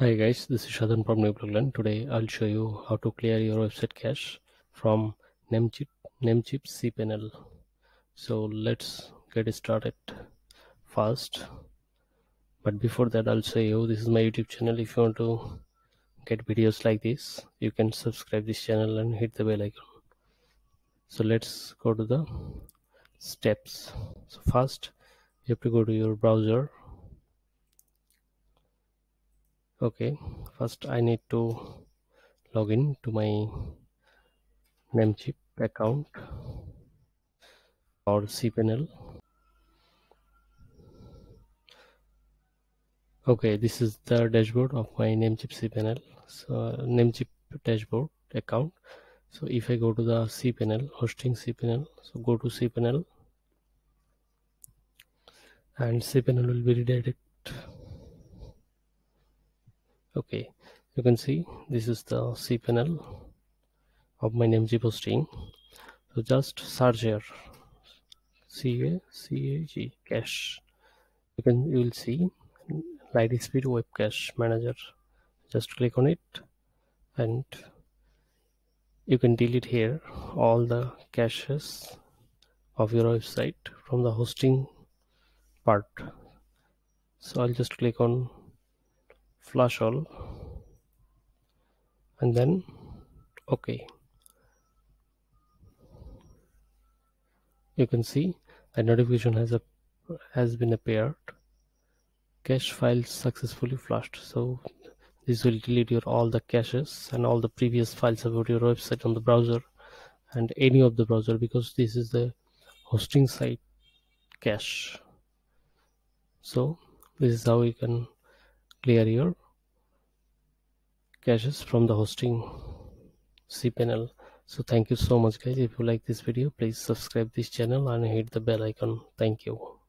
Hi guys, this is Shadan from Newblogland. Today I'll show you how to clear your website cache from Namecheap, Namecheap cPanel. So let's get started fast. But before that I'll show you this is my YouTube channel. If you want to get videos like this, you can subscribe this channel and hit the bell icon. So let's go to the steps. So first you have to go to your browser okay first I need to log in to my Namecheap account or cPanel okay this is the dashboard of my Namecheap cPanel so Namecheap dashboard account. So if I go to the cPanel hosting cPanel so go to cPanel and cPanel will be redirected okay you can see this is the cpanel of my Namecheap hosting so just search here. Ca cag cache. You can you will see LiteSpeed web cache manager. Just click on it and you can delete here all the caches of your website from the hosting part. So I'll just click on flush all. And then okay. You can see a notification has a has been appeared. Cache files successfully flushed. So this will delete your all the caches and all the previous files about your website on the browser and any of the browser because this is the hosting site cache. So this is how you can clear your caches from the hosting cpanel. So thank you so much guys. If you like this video please subscribe this channel and hit the bell icon. Thank you